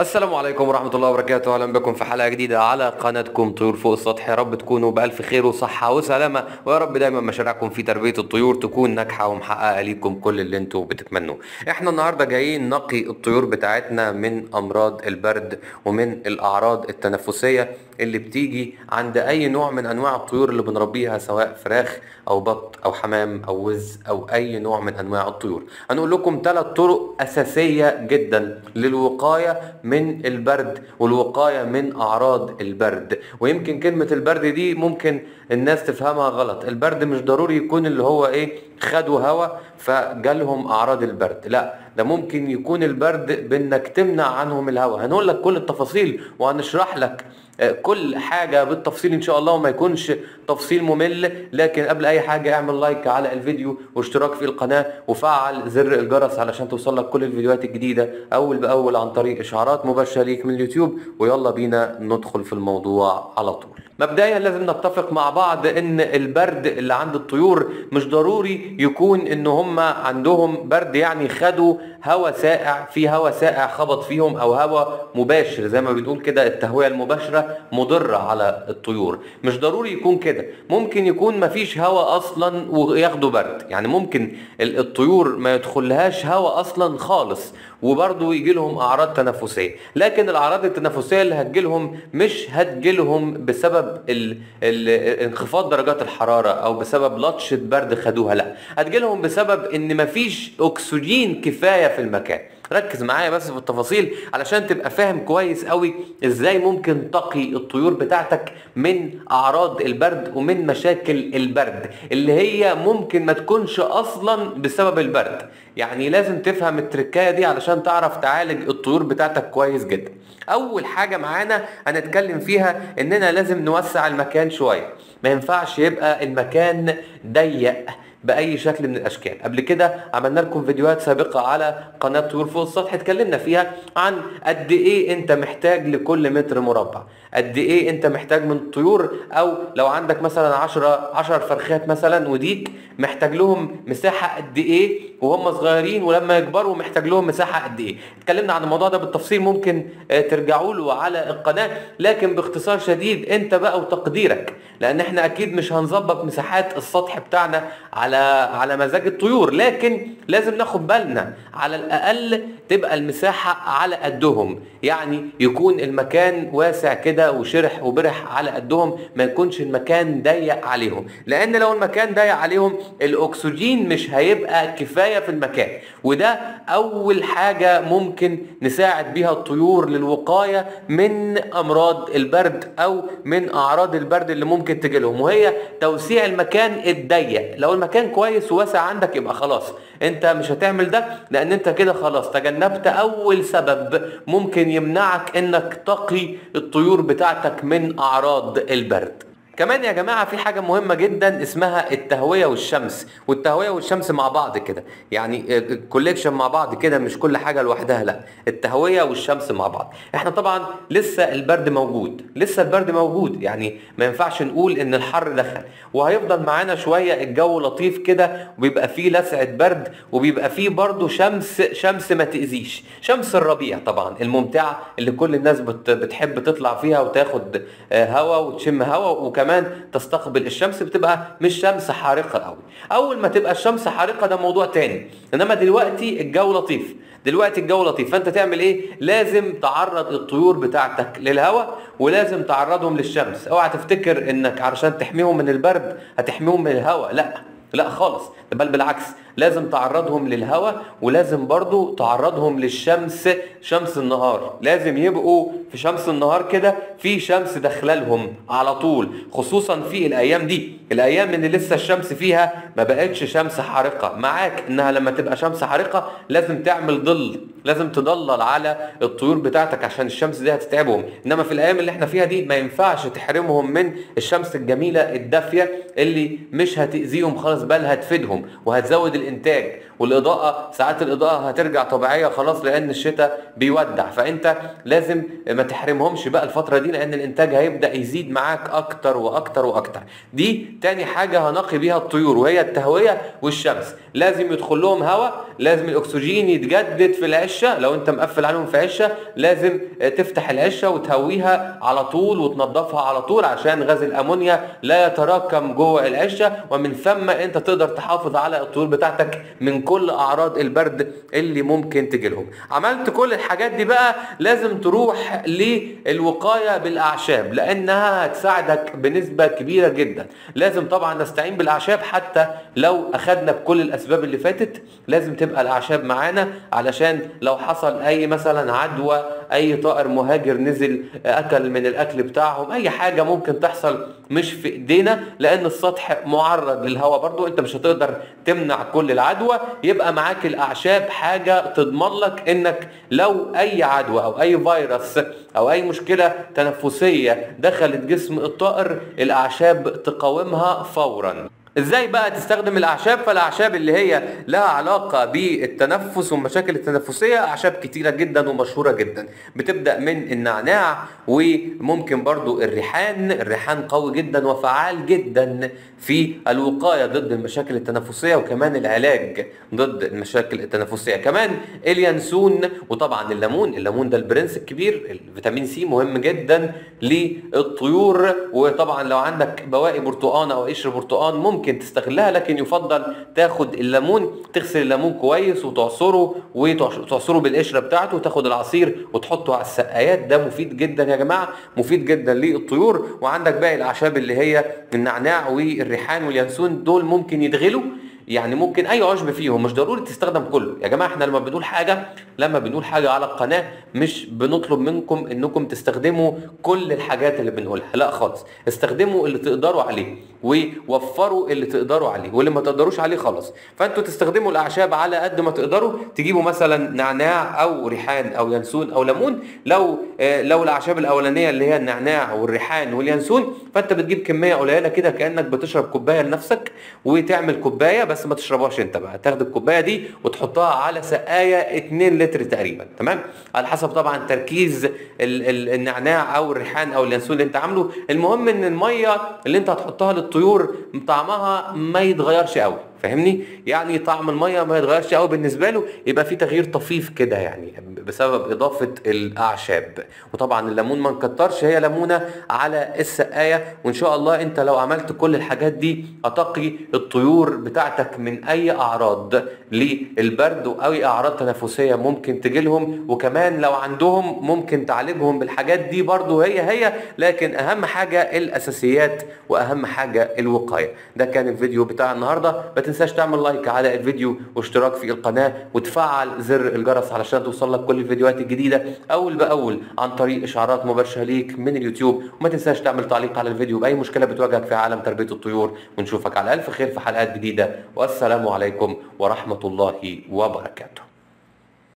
السلام عليكم ورحمة الله وبركاته. أهلا بكم في حلقة جديدة على قناتكم طيور فوق السطح. يا رب تكونوا بألف خير وصحة وسلامة. ويا رب دايما مشاريعكم في تربية الطيور تكون ناجحة ومحققة ليكم كل اللي أنتوا بتتمنوه إحنا النهاردة جايين نقي الطيور بتاعتنا من أمراض البرد ومن الأعراض التنفسية اللي بتيجي عند أي نوع من أنواع الطيور اللي بنربيها سواء فراخ أو بط أو حمام أو وز أو أي نوع من أنواع الطيور. هنقول لكم ثلاث طرق أساسية جدا للوقاية من البرد والوقاية من أعراض البرد. ويمكن كلمة البرد دي ممكن الناس تفهمها غلط. البرد مش ضروري يكون اللي هو إيه خدوا هوا فجالهم أعراض البرد. لا ده ممكن يكون البرد بإنك تمنع عنهم الهوا هنقول لك كل التفاصيل وهنشرح لك كل حاجة بالتفصيل إن شاء الله وما يكونش تفصيل ممل. لكن قبل أي حاجة اعمل لايك على الفيديو واشتراك في القناة وفعل زر الجرس علشان توصل لك كل الفيديوهات الجديدة أول بأول عن طريق إشعارات مباشرة ليك من اليوتيوب. ويلا بينا ندخل في الموضوع على طول. مبدئيا لازم نتفق مع بعض إن البرد اللي عند الطيور مش ضروري يكون إن هم عندهم برد يعني خدوا هواء سائع في هواء سائع خبط فيهم أو هواء مباشر زي ما بنقول كده التهوية المباشرة مضرة على الطيور. مش ضروري يكون كده ممكن يكون مفيش هواء أصلا وياخدوا برد. يعني ممكن الطيور ما يدخلهاش هواء أصلا خالص. وبرضه يجي لهم أعراض تنفسية. لكن الأعراض التنفسية اللي هتجيلهم مش هتجيلهم بسبب ال ال انخفاض درجات الحرارة أو بسبب لطشه برد خدوها لا. هتجيلهم بسبب إن مفيش أكسجين كفاية في المكان. ركز معايا بس في التفاصيل علشان تبقى فاهم كويس قوي إزاي ممكن تقي الطيور بتاعتك من أعراض البرد ومن مشاكل البرد اللي هي ممكن ما تكونش أصلا بسبب البرد. يعني لازم تفهم التركاية دي علشان تعرف تعالج الطيور بتاعتك كويس جدا. أول حاجة معانا هنتكلم فيها إننا لازم نوسع المكان شوية. ما ينفعش يبقى المكان ضيق. بأي شكل من الأشكال. قبل كده عملنا لكم فيديوهات سابقة على قناة طيور فوق السطح اتكلمنا فيها عن قد إيه أنت محتاج لكل متر مربع. قد إيه أنت محتاج من الطيور أو لو عندك مثلا 10 10 فرخات مثلا وديك محتاج لهم مساحة قد إيه وهم صغيرين ولما يكبروا محتاج لهم مساحة قد إيه. اتكلمنا عن الموضوع ده بالتفصيل ممكن ترجعوا له على القناة. لكن باختصار شديد أنت بقى وتقديرك لأن إحنا أكيد مش هنظبط مساحات السطح بتاعنا على على مزاج الطيور لكن لازم ناخد بالنا على الأقل تبقى المساحة على قدهم. يعني يكون المكان واسع كده وشرح وبرح على قدهم ما يكونش المكان ضيق عليهم. لأن لو المكان ضيق عليهم الأكسجين مش هيبقى كفاية في المكان. وده أول حاجة ممكن نساعد بيها الطيور للوقاية من أمراض البرد أو من أعراض البرد اللي ممكن تجي لهم وهي توسيع المكان الضيق. لو المكان كويس وواسع عندك يبقى خلاص. انت مش هتعمل ده لأن انت كده خلاص تجنبت أول سبب ممكن يمنعك إنك تقي الطيور بتاعتك من أعراض البرد. كمان يا جماعة في حاجة مهمة جدا اسمها التهوية والشمس والتهوية والشمس مع بعض كده. يعني الكوليكشن مع بعض كده مش كل حاجة لوحدها لا. التهوية والشمس مع بعض. إحنا طبعا لسه البرد موجود لسه البرد موجود. يعني ما ينفعش نقول إن الحر دخل. وهيفضل معانا شوية الجو لطيف كده وبيبقى فيه لسعة برد وبيبقى فيه برضه شمس شمس ما تأذيش. شمس الربيع طبعا الممتعة اللي كل الناس بتحب تطلع فيها وتاخد هوا وتشم هوا وكمان كمان تستقبل الشمس بتبقى مش شمس حارقة قوي. أول ما تبقى الشمس حارقة ده موضوع تاني. إنما دلوقتي الجو لطيف. دلوقتي الجو لطيف. فأنت تعمل إيه؟ لازم تعرض الطيور بتاعتك للهواء ولازم تعرضهم للشمس. أوعى تفتكر إنك علشان تحميهم من البرد هتحميهم من الهواء. لا. لا خالص بل بالعكس لازم تعرضهم للهواء ولازم برضو تعرضهم للشمس شمس النهار. لازم يبقوا في شمس النهار كده في شمس داخلالهم على طول خصوصا في الأيام دي. الأيام اللي لسه الشمس فيها ما بقتش شمس حارقة. معاك إنها لما تبقى شمس حارقة لازم تعمل ظل لازم تضلل على الطيور بتاعتك عشان الشمس دي هتتعبهم. إنما في الأيام اللي إحنا فيها دي ما ينفعش تحرمهم من الشمس الجميلة الدافية اللي مش هتأذيهم خالص. بل هتفيدهم وهتزود الإنتاج. والإضاءة ساعات الإضاءة هترجع طبيعية خلاص لأن الشتاء بيودع. فأنت لازم ما تحرمهمش بقى الفترة دي لأن الإنتاج هيبدأ يزيد معاك أكتر وأكتر وأكتر. دي تاني حاجة هنقي بيها الطيور وهي التهوية والشمس. لازم يدخل لهم هواء لازم الأكسجين يتجدد في العشة. لو أنت مقفل عليهم في عشة لازم تفتح العشة وتهويها على طول وتنظفها على طول عشان غاز الأمونيا لا يتراكم جوه العشة. ومن ثم أنت تقدر تحافظ على الطيور بتاعتك من كل أعراض البرد اللي ممكن تجي لهم. عملت كل الحاجات دي بقى لازم تروح للوقاية بالأعشاب لأنها هتساعدك بنسبة كبيرة جدا. لازم طبعا نستعين بالأعشاب حتى لو أخدنا بكل الأسباب اللي فاتت لازم تبقى الأعشاب معانا علشان لو حصل أي مثلا عدوى أي طائر مهاجر نزل أكل من الأكل بتاعهم. أي حاجة ممكن تحصل مش في إيدينا لأن السطح معرض للهواء. برضو أنت مش هتقدر تمنع كل العدوى. يبقى معاك الأعشاب حاجة تضمن لك إنك لو أي عدوى أو أي فيروس أو أي مشكلة تنفسية دخلت جسم الطائر الأعشاب تقاومها فورا. إزاي بقى تستخدم الأعشاب؟ فالأعشاب اللي هي لها علاقة بالتنفس والمشاكل التنفسية أعشاب كتيرة جدا ومشهورة جدا. بتبدأ من النعناع وممكن برضو الريحان. الريحان قوي جدا وفعال جدا في الوقاية ضد المشاكل التنفسية وكمان العلاج ضد المشاكل التنفسية. كمان اليانسون وطبعا الليمون. الليمون ده البرنس الكبير. الفيتامين C مهم جدا للطيور. وطبعا لو عندك بواقي برتقان أو قشر برتقان ممكن تستغلها لكن يفضل تاخد الليمون تغسل الليمون كويس وتعصره وتعصره بالقشرة بتاعته وتاخد العصير وتحطه على السقايات. ده مفيد جدا يا جماعة مفيد جدا للطيور. وعندك باقي الأعشاب اللي هي النعناع والريحان واليانسون دول ممكن يدغلوا. يعني ممكن أي عشب فيهم مش ضروري تستخدم كله. يا جماعة إحنا لما بنقول حاجة لما بنقول حاجة على القناة مش بنطلب منكم إنكم تستخدموا كل الحاجات اللي بنقولها. لا خالص. استخدموا اللي تقدروا عليه ووفروا اللي تقدروا عليه واللي ما تقدروش عليه خلاص فأنتوا تستخدموا الأعشاب على قد ما تقدروا. تجيبوا مثلا نعناع أو ريحان أو ينسون أو ليمون. لو آه لو الأعشاب الأولانية اللي هي النعناع والريحان واليانسون فأنت بتجيب كمية قليلة كده كأنك بتشرب كوباية لنفسك وتعمل كوباية بس ما تشربهاش انت بقى. تاخد الكوباية دي وتحطها على سقاية 2 لتر تقريبا تمام؟ على حسب طبعا تركيز ال ال النعناع أو الريحان أو اليانسون اللي انت عامله. المهم إن المية اللي انت هتحطها للطيور طعمها ما يتغيرش قوي فاهمني؟ يعني طعم المية ما يتغيرش قوي بالنسبة له يبقى في تغيير طفيف كده يعني بسبب إضافة الأعشاب. وطبعا الليمون ما نكترش هي ليمونة على السقاية. وإن شاء الله أنت لو عملت كل الحاجات دي هتقي الطيور بتاعتك من أي أعراض للبرد واي أعراض تنفسية ممكن تجي لهم. وكمان لو عندهم ممكن تعالجهم بالحاجات دي برضو هي هي. لكن أهم حاجة الأساسيات وأهم حاجة الوقاية. ده كان الفيديو بتاع النهارده. تنساش تعمل like على الفيديو واشتراك في القناة وتفعل زر الجرس علشان توصل لك كل الفيديوهات الجديدة أول بأول عن طريق إشعارات مباشرة ليك من اليوتيوب. وما تنساش تعمل تعليق على الفيديو بأي مشكلة بتواجهك في عالم تربية الطيور. ونشوفك على ألف خير في حلقات جديدة. والسلام عليكم ورحمة الله وبركاته.